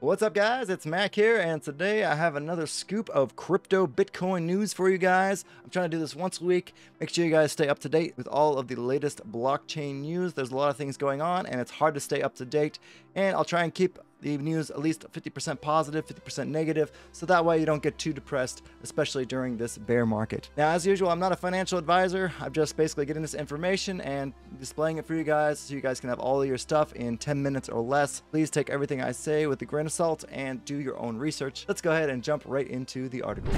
What's up, guys? It's Mack here, and today I have another scoop of crypto Bitcoin news for you guys. I'm trying to do this once a week. Make sure you guys stay up to date with all of the latest blockchain news. There's a lot of things going on, and it's hard to stay up to date. And I'll try and keep the news at least 50% positive, 50% negative, so that way you don't get too depressed, especially during this bear market. Now, as usual, I'm not a financial advisor. I'm just basically getting this information and displaying it for you guys so you guys can have all of your stuff in 10 minutes or less. Please take everything I say with a grain of salt and do your own research. Let's go ahead and jump right into the article.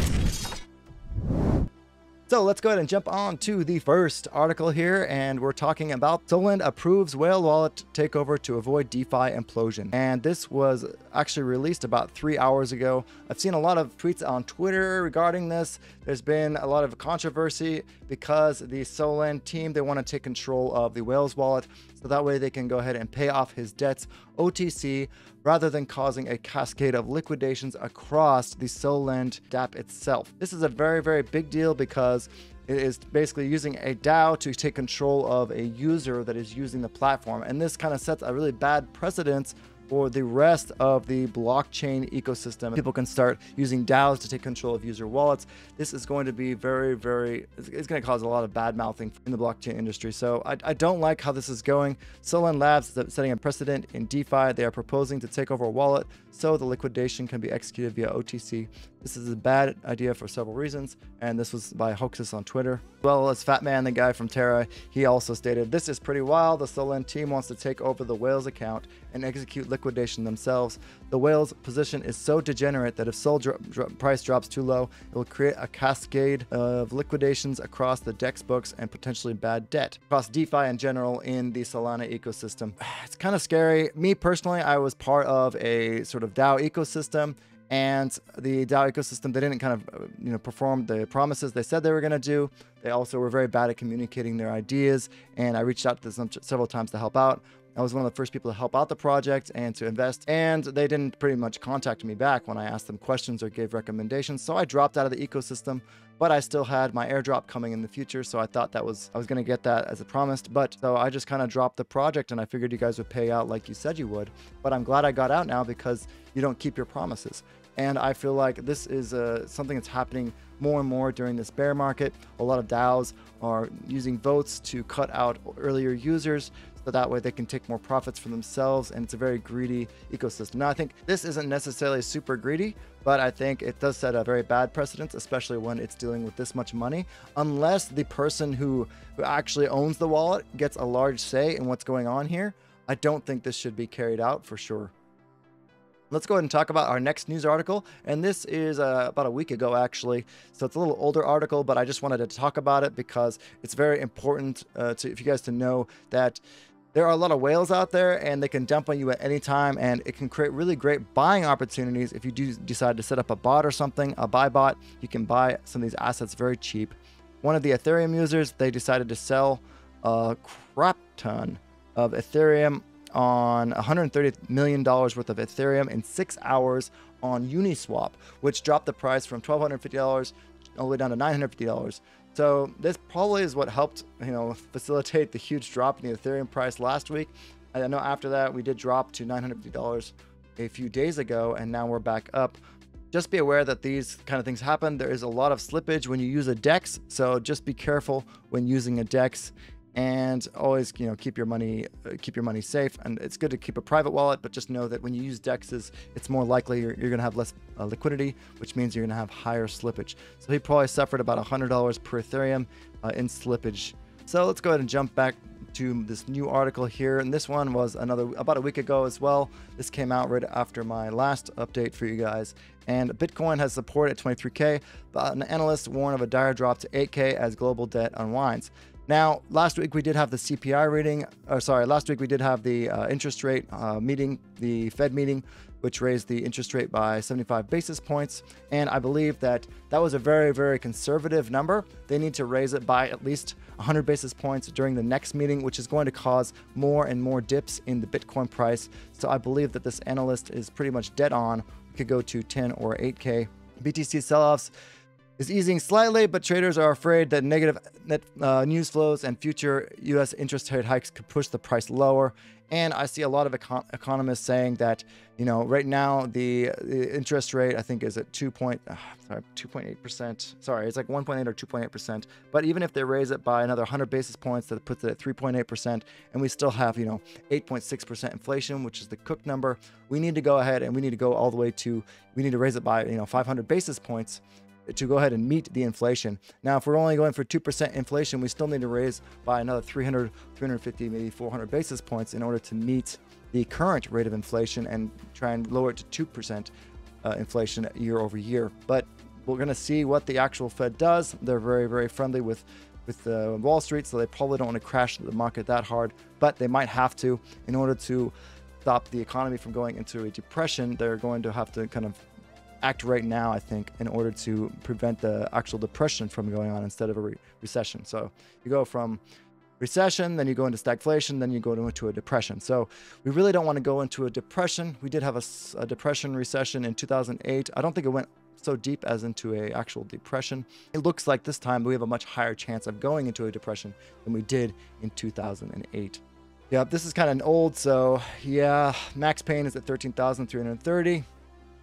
So let's go ahead and jump on to the first article here, and we're talking about Solend approves whale wallet takeover to avoid DeFi implosion. And this was actually released about three hours ago. I've seen a lot of tweets on Twitter regarding this. There's been a lot of controversy because the Solend team they want to take control of the Whales wallet, so that way they can go ahead and pay off his debts OTC rather than causing a cascade of liquidations across the Solend DApp itself. This is a very, very big deal because it is basically using a DAO to take control of a user that is using the platform. And this kind of sets a really bad precedence for the rest of the blockchain ecosystem. People can start using DAOs to take control of user wallets. This is going to be very, very, it's going to cause a lot of bad mouthing in the blockchain industry. So I, I don't like how this is going. Solend Labs is setting a precedent in DeFi. They are proposing to take over a wallet so the liquidation can be executed via OTC. This is a bad idea for several reasons, and this was by Hoaxes on Twitter. Well as Fat Man, the guy from Terra, he also stated, This is pretty wild. The Solend team wants to take over the Whales account and execute liquidation themselves. The Whales position is so degenerate that if Sol dro dro price drops too low, it will create a cascade of liquidations across the DEX books and potentially bad debt across DeFi in general in the Solana ecosystem. It's kind of scary. Me personally, I was part of a sort of DAO ecosystem and the DAO ecosystem they didn't kind of uh, you know perform the promises they said they were going to do. They also were very bad at communicating their ideas, and I reached out to them several times to help out. I was one of the first people to help out the project and to invest, and they didn't pretty much contact me back when I asked them questions or gave recommendations. So I dropped out of the ecosystem, but I still had my airdrop coming in the future, so I thought that was I was going to get that as a promised. But so I just kind of dropped the project, and I figured you guys would pay out like you said you would. But I'm glad I got out now because you don't keep your promises. And I feel like this is uh, something that's happening more and more during this bear market. A lot of DAOs are using votes to cut out earlier users so that way they can take more profits for themselves and it's a very greedy ecosystem. Now I think this isn't necessarily super greedy, but I think it does set a very bad precedent, especially when it's dealing with this much money, unless the person who, who actually owns the wallet gets a large say in what's going on here. I don't think this should be carried out for sure. Let's go ahead and talk about our next news article. And this is uh, about a week ago, actually. So it's a little older article, but I just wanted to talk about it because it's very important uh, to, if you guys to know that there are a lot of whales out there and they can dump on you at any time and it can create really great buying opportunities if you do decide to set up a bot or something a buy bot you can buy some of these assets very cheap one of the ethereum users they decided to sell a crap ton of ethereum on 130 million dollars worth of ethereum in six hours on uniswap which dropped the price from 1250 dollars all the way down to 950 dollars so this probably is what helped, you know, facilitate the huge drop in the Ethereum price last week. I know after that we did drop to $950 a few days ago, and now we're back up. Just be aware that these kind of things happen. There is a lot of slippage when you use a DEX, so just be careful when using a DEX and always you know keep your money uh, keep your money safe. And it's good to keep a private wallet but just know that when you use dexes it's more likely you're, you're going to have less uh, liquidity which means you're going to have higher slippage. So he probably suffered about $100 per ethereum uh, in slippage. So let's go ahead and jump back to this new article here. And this one was another about a week ago as well. This came out right after my last update for you guys. And bitcoin has support at 23k but an analyst warned of a dire drop to 8k as global debt unwinds now, last week we did have the CPI reading, or sorry, last week we did have the uh, interest rate uh, meeting, the Fed meeting, which raised the interest rate by 75 basis points. And I believe that that was a very, very conservative number. They need to raise it by at least 100 basis points during the next meeting, which is going to cause more and more dips in the Bitcoin price. So I believe that this analyst is pretty much dead on. We could go to 10 or 8K. BTC sell offs is easing slightly, but traders are afraid that negative net uh, news flows and future U.S. interest rate hikes could push the price lower. And I see a lot of econ- economists saying that, you know, right now the, the interest rate I think is at 2. Point, uh, sorry, 2.8 percent. Sorry, it's like 1.8 or 2.8 percent. But even if they raise it by another 100 basis points, that puts it at 3.8 percent, and we still have, you know, 8.6 percent inflation, which is the Cook number. We need to go ahead and we need to go all the way to we need to raise it by you know 500 basis points to go ahead and meet the inflation. Now, if we're only going for 2% inflation, we still need to raise by another 300, 350, maybe 400 basis points in order to meet the current rate of inflation and try and lower it to 2% uh, inflation year over year. But we're going to see what the actual Fed does. They're very, very friendly with with uh, Wall Street, so they probably don't want to crash the market that hard, but they might have to in order to stop the economy from going into a depression. They're going to have to kind of act right now, I think, in order to prevent the actual depression from going on instead of a re- recession. So you go from recession, then you go into stagflation, then you go into a depression. So we really don't want to go into a depression. We did have a, a depression recession in 2008. I don't think it went so deep as into a actual depression. It looks like this time we have a much higher chance of going into a depression than we did in 2008. Yeah, this is kind of old, so yeah, max pain is at 13,330.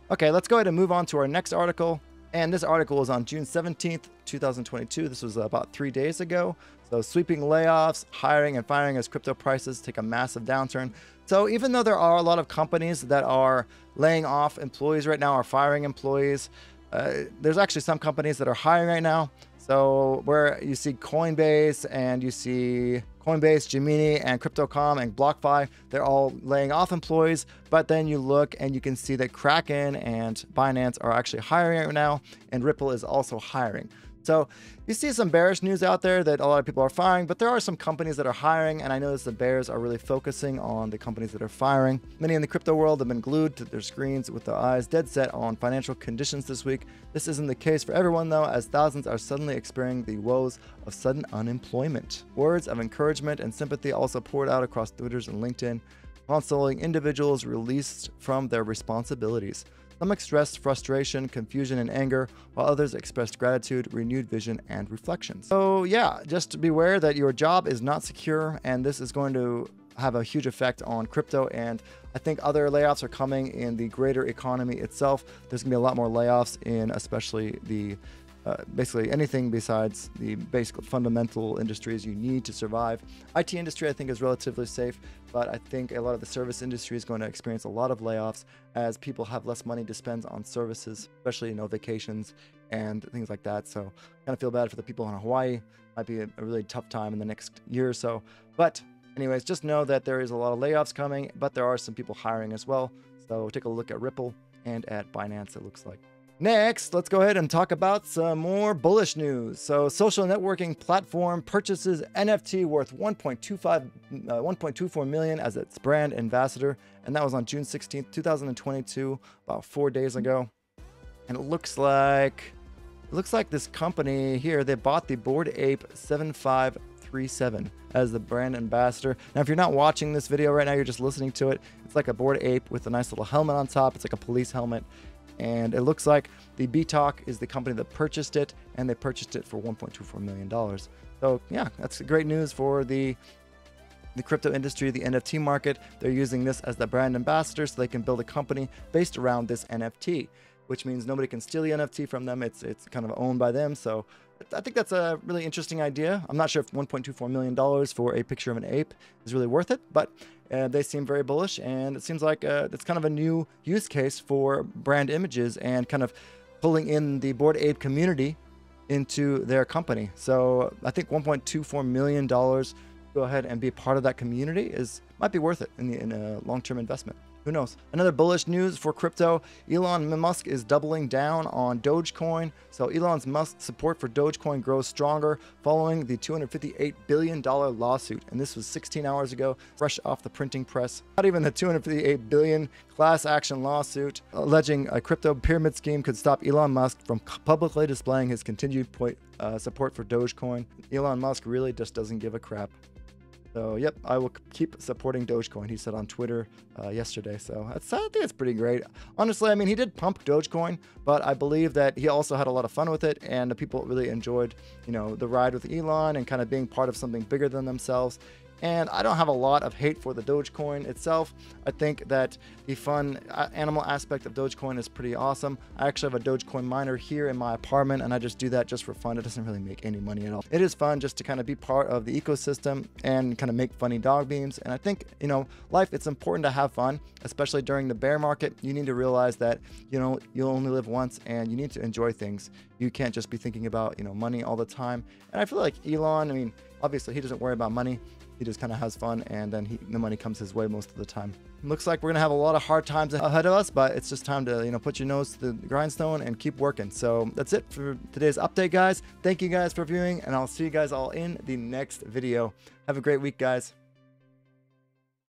Okay, let's go ahead and move on to our next article. And this article is on June 17th, 2022. This was about three days ago. So, sweeping layoffs, hiring, and firing as crypto prices take a massive downturn. So, even though there are a lot of companies that are laying off employees right now or firing employees, uh, there's actually some companies that are hiring right now. So, where you see Coinbase and you see Coinbase, Gemini, and Crypto.com and BlockFi, they're all laying off employees. But then you look and you can see that Kraken and Binance are actually hiring right now, and Ripple is also hiring. So you see some bearish news out there that a lot of people are firing, but there are some companies that are hiring, and I notice the bears are really focusing on the companies that are firing. Many in the crypto world have been glued to their screens with their eyes dead set on financial conditions this week. This isn't the case for everyone though, as thousands are suddenly experiencing the woes of sudden unemployment. Words of encouragement and sympathy also poured out across Twitters and LinkedIn, consoling individuals released from their responsibilities. Some expressed frustration, confusion, and anger, while others expressed gratitude, renewed vision, and reflections. So, yeah, just beware that your job is not secure, and this is going to have a huge effect on crypto. And I think other layoffs are coming in the greater economy itself. There's going to be a lot more layoffs in especially the uh, basically anything besides the basic fundamental industries you need to survive. IT industry, I think, is relatively safe, but I think a lot of the service industry is going to experience a lot of layoffs as people have less money to spend on services, especially you know vacations and things like that. So, kind of feel bad for the people in Hawaii. Might be a, a really tough time in the next year or so. But, anyways, just know that there is a lot of layoffs coming, but there are some people hiring as well. So, take a look at Ripple and at Binance. It looks like. Next, let's go ahead and talk about some more bullish news. So, social networking platform purchases NFT worth 1.25 uh, 1.24 million as its brand ambassador, and that was on June 16th, 2022, about 4 days ago. And it looks like it looks like this company here, they bought the Bored Ape 7537 as the brand ambassador. Now, if you're not watching this video right now, you're just listening to it. It's like a Bored Ape with a nice little helmet on top. It's like a police helmet and it looks like the BTOC is the company that purchased it, and they purchased it for 1.24 million dollars. So yeah, that's great news for the the crypto industry, the NFT market. They're using this as the brand ambassador, so they can build a company based around this NFT, which means nobody can steal the NFT from them. It's it's kind of owned by them. So I think that's a really interesting idea. I'm not sure if 1.24 million dollars for a picture of an ape is really worth it, but uh, they seem very bullish, and it seems like uh, it's kind of a new use case for brand images and kind of pulling in the Bored Ape community into their company. So I think 1.24 million dollars go ahead and be part of that community is might be worth it in, the, in a long-term investment. Who knows? Another bullish news for crypto Elon Musk is doubling down on Dogecoin. So, Elon's Musk's support for Dogecoin grows stronger following the $258 billion lawsuit. And this was 16 hours ago, fresh off the printing press. Not even the 258 billion class action lawsuit alleging a crypto pyramid scheme could stop Elon Musk from publicly displaying his continued point, uh, support for Dogecoin. Elon Musk really just doesn't give a crap. So, yep, I will keep supporting Dogecoin, he said on Twitter uh, yesterday. So, that's, I think it's pretty great. Honestly, I mean, he did pump Dogecoin, but I believe that he also had a lot of fun with it, and the people really enjoyed, you know, the ride with Elon and kind of being part of something bigger than themselves. And I don't have a lot of hate for the Dogecoin itself. I think that the fun uh, animal aspect of Dogecoin is pretty awesome. I actually have a Dogecoin miner here in my apartment, and I just do that just for fun. It doesn't really make any money at all. It is fun just to kind of be part of the ecosystem and kind of make funny dog beams. And I think, you know, life, it's important to have fun, especially during the bear market. You need to realize that, you know, you'll only live once and you need to enjoy things. You can't just be thinking about, you know, money all the time. And I feel like Elon, I mean, obviously he doesn't worry about money he just kind of has fun and then he, the money comes his way most of the time. Looks like we're gonna have a lot of hard times ahead of us, but it's just time to you know put your nose to the grindstone and keep working. So that's it for today's update, guys. Thank you guys for viewing, and I'll see you guys all in the next video. Have a great week, guys.